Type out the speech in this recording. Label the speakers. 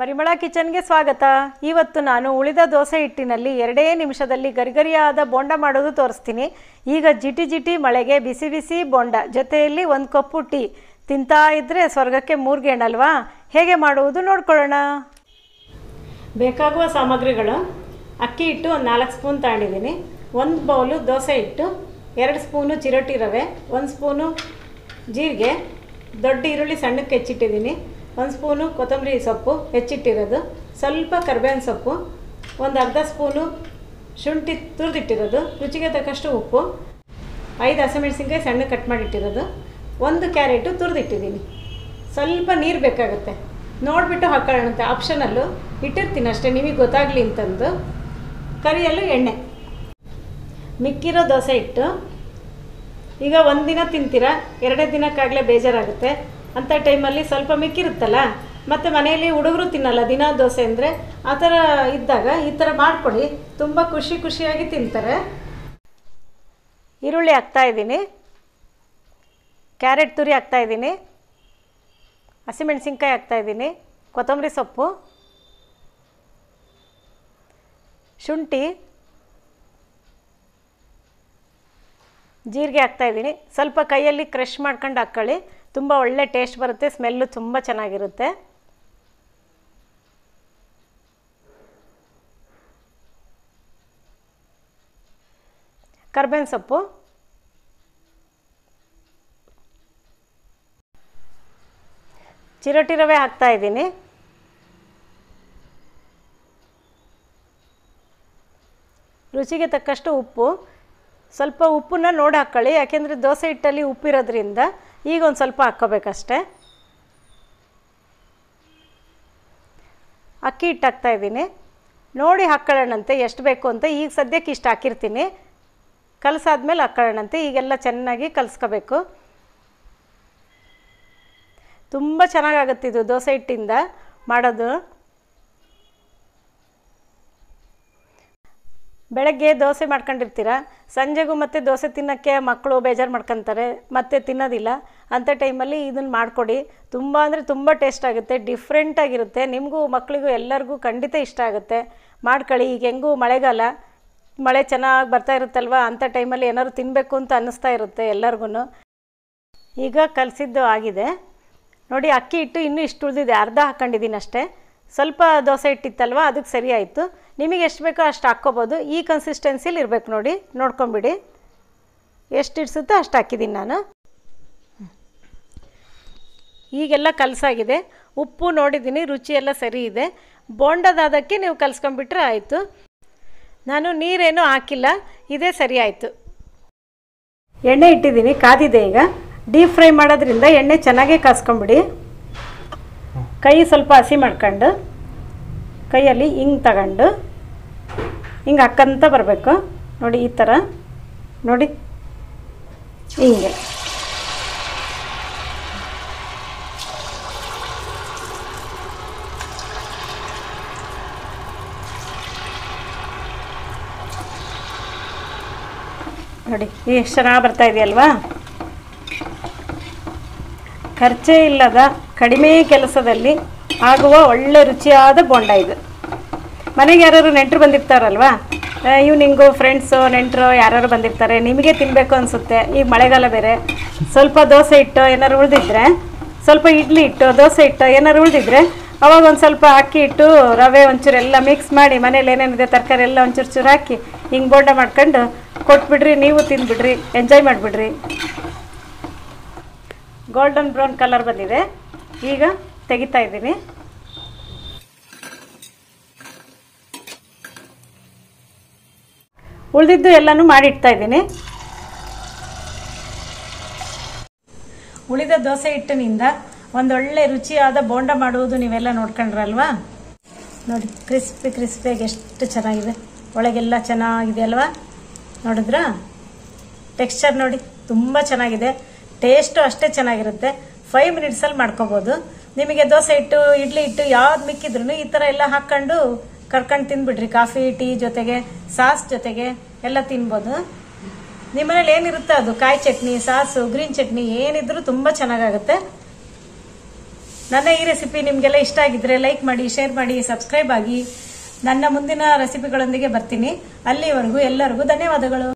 Speaker 1: ಪರಿಮಳ ಕಿಚನ್ಗೆ ಸ್ವಾಗತ. ಇವತ್ತು ನಾನು ಉಳಿದ ದೋಸೆ ಹಿಟ್ಟಿನಲ್ಲಿ ಎರಡೇ ನಿಮಿಷದಲ್ಲಿ ಗರಿಗರಿಯಾದ ಬೋಂಡ ಮಾಡೋದು ತೋರಿಸ್ತೀನಿ. ಈಗ ಜಿಟಿ ಜಿಟಿ ಮಳೆಗೆ ಬಿಸಿ ಬಿಸಿ ಬೋಂಡ, ಜೊತೆಯಲ್ಲಿ ಒಂದು ಕಪ್ಪು ಟೀ. ತಿಂತಾ ಇದ್ದರೆ ಸ್ವರ್ಗಕ್ಕೆ ಮೂರ್ಗೇಣಲ್ವಾ ಹೇಗೆ ಮಾಡುವುದು ನೋಡ್ಕೊಳ್ಳೋಣ. ಬೇಕಾಗುವ ಸಾಮಗ್ರಿಗಳು, ಅಕ್ಕಿ ಹಿಟ್ಟು ಒಂದು ನಾಲ್ಕು ಸ್ಪೂನ್ ತಗೊಂಡಿದ್ದೀನಿ. ಒಂದು ಬೌಲು ದೋಸೆ ಹಿಟ್ಟು, ಎರಡು ಸ್ಪೂನು ಚಿರೋಟಿ ರವೆ, ಒಂದು ಸ್ಪೂನು ಜೀರಿಗೆ, ದೊಡ್ಡ ಈರುಳ್ಳಿ ಸಣ್ಣಕ್ಕೆ ಹೆಚ್ಚಿಟ್ಟಿದ್ದೀನಿ. ಒಂದು ಸ್ಪೂನು ಕೊತ್ತಂಬರಿ ಸೊಪ್ಪು ಹೆಚ್ಚಿಟ್ಟಿರೋದು. ಸ್ವಲ್ಪ ಕರ್ಬೇವಿನ ಸೊಪ್ಪು, ಒಂದು ಅರ್ಧ ಸ್ಪೂನು ಶುಂಠಿ ತುರಿದಿಟ್ಟಿರೋದು, ರುಚಿಗೆ ತಕ್ಕಷ್ಟು ಉಪ್ಪು, ಐದು ಹಸಿಮೆಣಸಿನ್ಕಾಯಿ ಸಣ್ಣ ಕಟ್ ಮಾಡಿಟ್ಟಿರೋದು, ಒಂದು ಕ್ಯಾರೆಟು ತುರಿದಿಟ್ಟಿದ್ದೀನಿ. ಸ್ವಲ್ಪ ನೀರು ಬೇಕಾಗುತ್ತೆ. ನೋಡಿಬಿಟ್ಟು ಹಾಕೊಳ್ಳೋಣಂತೆ, ಆಪ್ಷನಲ್ಲು ಇಟ್ಟಿರ್ತೀನಿ ಅಷ್ಟೇ, ನಿಮಗೆ ಗೊತ್ತಾಗಲಿ ಅಂತಂದು. ಕರಿಯಲು ಎಣ್ಣೆ. ಮಿಕ್ಕಿರೋ ದೋಸೆ ಇಟ್ಟು, ಈಗ ಒಂದಿನ ತಿಂತೀರಾ, ಎರಡೇ ದಿನಕ್ಕಾಗಲೇ ಬೇಜಾರಾಗುತ್ತೆ. ಅಂಥ ಟೈಮಲ್ಲಿ ಸ್ವಲ್ಪ ಮಿಕ್ಕಿರುತ್ತಲ್ಲ? ಮತ್ತು ಮನೆಯಲ್ಲಿ ಹುಡುಗರು ತಿನ್ನಲ್ಲ, ದಿನ ದೋಸೆ ಅಂದರೆ? ಆ ಥರ ಇದ್ದಾಗ ಈ ಥರ ಮಾಡಿಕೊಡಿ ತುಂಬ ಖುಷಿ ಖುಷಿಯಾಗಿ ತಿಂತಾರೆ. ಈರುಳ್ಳಿ ಹಾಕ್ತಾಯಿದ್ದೀನಿ ಕ್ಯಾರೆಟ್ ತುರಿ ಹಾಕ್ತಾಯಿದ್ದೀನಿ ಹಸಿಮೆಣಸಿನ್ಕಾಯಿ ಹಾಕ್ತಾಯಿದ್ದೀನಿ ಕೊತ್ತಂಬರಿ ಸೊಪ್ಪು. ಶುಂಠಿ. ಜೀರಿಗೆ ಹಾಕ್ತಾಯಿದ್ದೀನಿ ಸ್ವಲ್ಪ ಕೈಯಲ್ಲಿ ಕ್ರಷ್ ಮಾಡ್ಕೊಂಡು ಹಾಕ್ಕೊಳ್ಳಿ ತುಂಬ ಒಳ್ಳೆ ಟೇಸ್ಟ್ ಬರುತ್ತೆ ಸ್ಮೆಲ್ಲು ತುಂಬ ಚೆನ್ನಾಗಿರುತ್ತೆ. ಕರ್ಬೇವಿನ ಸೊಪ್ಪು. ಚಿರೋಟಿ ರವೆ ಹಾಕ್ತಾ ಇದ್ದೀನಿ. ರುಚಿಗೆ ತಕ್ಕಷ್ಟು ಉಪ್ಪು. ಸ್ವಲ್ಪ ಉಪ್ಪನ್ನ ನೋಡಿ ಹಾಕ್ಕೊಳ್ಳಿ ಯಾಕೆಂದರೆ ದೋಸೆ ಹಿಟ್ಟಲ್ಲಿ ಉಪ್ಪಿರೋದ್ರಿಂದ ಈಗ ಒಂದು ಸ್ವಲ್ಪ ಹಾಕ್ಕೋಬೇಕಷ್ಟೆ. ಅಕ್ಕಿ ಹಿಟ್ಟು ಹಾಕ್ತಾಯಿದ್ದೀನಿ ನೋಡಿ ಹಾಕ್ಕೊಳ್ಳೋಣಂತೆ ಎಷ್ಟು ಬೇಕು ಅಂತ. ಈಗ ಸದ್ಯಕ್ಕೆ ಇಷ್ಟು ಹಾಕಿರ್ತೀನಿ. ಕಲಸಾದ್ಮೇಲೆ ಹಾಕ್ಕೊಳ್ಳೋಣಂತೆ ಈಗೆಲ್ಲ ಚೆನ್ನಾಗಿ ಕಲಸ್ಕೋಬೇಕು. ತುಂಬ ಚೆನ್ನಾಗಾಗುತ್ತೆ ಇದು ದೋಸೆ ಹಿಟ್ಟಿಂದ ಮಾಡೋದು. ಬೆಳಗ್ಗೆ ದೋಸೆ ಮಾಡ್ಕೊಂಡಿರ್ತೀರ? ಸಂಜೆಗೂ ಮತ್ತೆ ದೋಸೆ ತಿನ್ನೋಕ್ಕೆ ಮಕ್ಕಳು ಬೇಜಾರು ಮಾಡ್ಕೊತಾರೆ, ಮತ್ತೆ ತಿನ್ನೋದಿಲ್ಲ. ಅಂಥ ಟೈಮಲ್ಲಿ ಇದನ್ನು ಮಾಡಿಕೊಡಿ. ತುಂಬ ಅಂದರೆ ತುಂಬ ಟೇಸ್ಟ್ ಆಗುತ್ತೆ ಡಿಫ್ರೆಂಟಾಗಿರುತ್ತೆ ನಿಮಗೂ ಮಕ್ಕಳಿಗೂ ಎಲ್ಲರಿಗೂ ಖಂಡಿತ ಇಷ್ಟ ಆಗುತ್ತೆ. ಮಾಡ್ಕೊಳ್ಳಿ, ಈಗ ಹೆಂಗೂ ಮಳೆಗಾಲ, ಮಳೆ ಚೆನ್ನಾಗಿ ಬರ್ತಾ ಇರುತ್ತಲ್ವ? ಅಂಥ ಟೈಮಲ್ಲಿ ಏನಾದ್ರು ತಿನ್ನಬೇಕು ಅಂತ ಅನ್ನಿಸ್ತಾ ಇರುತ್ತೆ ಎಲ್ಲರಿಗೂ ಈಗ ಕಲಸಿದ್ದು ಆಗಿದೆ. ನೋಡಿ, ಅಕ್ಕಿ ಹಿಟ್ಟು ಇನ್ನೂ ಇಷ್ಟು ಉಳಿದಿದೆ. ಅರ್ಧ ಹಾಕ್ಕೊಂಡಿದ್ದೀನಿ ಅಷ್ಟೇ ಸ್ವಲ್ಪ ದೋಸೆ ಇಟ್ಟಿತ್ತಲ್ವ? ಅದಕ್ಕೆ ಸರಿ ಆಯಿತು. ನಿಮಗೆ ಎಷ್ಟು ಬೇಕೋ ಅಷ್ಟು ಹಾಕ್ಕೋಬೋದು. ಈ ಕನ್ಸಿಸ್ಟೆನ್ಸಿಲಿ ಇರಬೇಕು ನೋಡಿ. ನೋಡ್ಕೊಂಬಿಡಿ. ಎಷ್ಟು ಇಡ್ಸುತ್ತೋ ಅಷ್ಟು ಹಾಕಿದ್ದೀನಿ ನಾನು. ಈಗೆಲ್ಲ ಕಲಸಾಗಿದೆ. ಉಪ್ಪು ನೋಡಿದ್ದೀನಿ ರುಚಿಯೆಲ್ಲ ಸರಿ ಇದೆ. ಬೋಂಡದಾದಕ್ಕೆ ನೀವು ಕಲಿಸ್ಕೊಂಬಿಟ್ರೆ ಆಯಿತು. ನಾನು ನೀರೇನು ಹಾಕಿಲ್ಲ. ಇದೇ ಸರಿ ಆಯಿತು. ಎಣ್ಣೆ ಇಟ್ಟಿದ್ದೀನಿ, ಕಾದಿದೆ ಈಗ. ಡೀಪ್ ಫ್ರೈ ಮಾಡೋದ್ರಿಂದ ಎಣ್ಣೆ ಚೆನ್ನಾಗೇ ಕಾಸ್ಕೊಂಬಿಡಿ. ಕೈ ಸ್ವಲ್ಪ ಹಸಿ ಮಾಡ್ಕೊಂಡು, ಕೈಯಲ್ಲಿ ಹಿಂಗೆ ತಗೊಂಡು, ಹಿಂಗೆ ಹಾಕ್ಕಂತ ಬರಬೇಕು. ನೋಡಿ ಈ ಥರ ನೋಡಿ, ಹಿಂಗೆ. ನೋಡಿ ಎಷ್ಟು ಚೆನ್ನಾಗಿ ಬರ್ತಾ ಇದೆಯಲ್ವಾ? ಖರ್ಚೇ ಇಲ್ಲದ ಕಡಿಮೆ ಕೆಲಸದಲ್ಲಿ ಆಗುವ ಒಳ್ಳೆ ರುಚಿಯಾದ ಬೋಂಡ ಇದು. ಮನೆಗೆ ಯಾರು ನೆಂಟರು ಬಂದಿರ್ತಾರಲ್ವಾ? ಈವ್ನಿಂಗು ಫ್ರೆಂಡ್ಸು ನೆಂಟರು ಯಾರು ಬಂದಿರ್ತಾರೆ, ನಿಮಗೆ ತಿನ್ನಬೇಕು ಅನಿಸುತ್ತೆ. ಈಗ ಮಳೆಗಾಲ ಬೇರೆ, ಸ್ವಲ್ಪ ದೋಸೆ ಇಟ್ಟು ಏನಾರು ಉಳಿದಿದ್ರೆ, ಸ್ವಲ್ಪ ಇಡ್ಲಿ ಇಟ್ಟು, ದೋಸೆ ಇಟ್ಟು ಏನಾರು ಉಳಿದಿದ್ರೆ, ಅವಾಗ ಒಂದು ಸ್ವಲ್ಪ ಅಕ್ಕಿ ಇಟ್ಟು, ರವೆ ಒಂಚೂರು ಎಲ್ಲ ಮಿಕ್ಸ್ ಮಾಡಿ ಮನೇಲಿ ಏನೇನಿದೆ ತರಕಾರಿ ಎಲ್ಲ ಒಂಚೂರು ಚೂರು ಹಾಕಿ ಹಿಂಗೆ ಬೋಂಡ ಮಾಡ್ಕೊಂಡು ಕೊಟ್ಬಿಡ್ರಿ, ನೀವು ತಿನ್ಬಿಡ್ರಿ ಎಂಜಾಯ್ ಮಾಡಿಬಿಡ್ರಿ. ಗೋಲ್ಡನ್ ಬ್ರೌನ್ ಕಲರ್ ಬಂದಿದೆ. ಈಗ ತೆಗಿತಾ ಇದ್ದೀನಿ ಉಳಿದಿದ್ದು ಎಲ್ಲನೂ ಮಾಡಿಡ್ತಾ ಇದ್ದೀನಿ. ಉಳಿದ ದೋಸೆ ಹಿಟ್ಟಿನಿಂದ ಒಂದೊಳ್ಳೆ ರುಚಿಯಾದ ಬೋಂಡ ಮಾಡುವುದು ನೀವೆಲ್ಲ ನೋಡ್ಕೊಂಡ್ರಲ್ವಾ? ನೋಡಿ, ಕ್ರಿಸ್ಪಿ, ಕ್ರಿಸ್ಪಿಯಾಗಿ ಎಷ್ಟು ಚೆನ್ನಾಗಿದೆ. ಒಳಗೆಲ್ಲ ಚೆನ್ನಾಗಿದೆ ಅಲ್ವಾ ನೋಡಿದ್ರಾ? ಟೆಕ್ಸ್ಚರ್ ನೋಡಿ, ತುಂಬ ಚೆನ್ನಾಗಿದೆ. ಟೇಸ್ಟು ಅಷ್ಟೇ ಚೆನ್ನಾಗಿರುತ್ತೆ. ಫೈವ್ ಮಿನಿಟ್ಸಲ್ಲಿ ಮಾಡ್ಕೋಬೋದು. ನಿಮಗೆ ದೋಸೆ ಇಟ್ಟು ಇಡ್ಲಿ ಇಟ್ಟು ಯಾವ್ದು ಮಿಕ್ಕಿದ್ರು ಈ ಥರ ಎಲ್ಲ ಹಾಕ್ಕೊಂಡು ಕರ್ಕೊಂಡು ತಿಂದ್ಬಿಡ್ರಿ ಕಾಫಿ, ಟೀ ಜೊತೆಗೆ, ಸಾಸ್ ಜೊತೆಗೆ ಎಲ್ಲ ತಿನ್ಬೋದು. ನಿಮ್ಮನೇಲಿ ಏನಿರುತ್ತೆ ಅದು? ಕಾಯಿ ಚಟ್ನಿ, ಸಾಸು, ಗ್ರೀನ್ ಚಟ್ನಿ ಏನಿದ್ರು ತುಂಬ ಚೆನ್ನಾಗಾಗುತ್ತೆ. ನನ್ನ ಈ ರೆಸಿಪಿ ನಿಮಗೆಲ್ಲ ಇಷ್ಟ ಆಗಿದ್ರೆ ಲೈಕ್ ಮಾಡಿ ಶೇರ್ ಮಾಡಿ ಸಬ್ಸ್ಕ್ರೈಬ್ ಆಗಿ. ನನ್ನ ಮುಂದಿನ ರೆಸಿಪಿಗಳೊಂದಿಗೆ ಬರ್ತೀನಿ. ಅಲ್ಲಿವರೆಗೂ ಎಲ್ಲರಿಗೂ ಧನ್ಯವಾದಗಳು.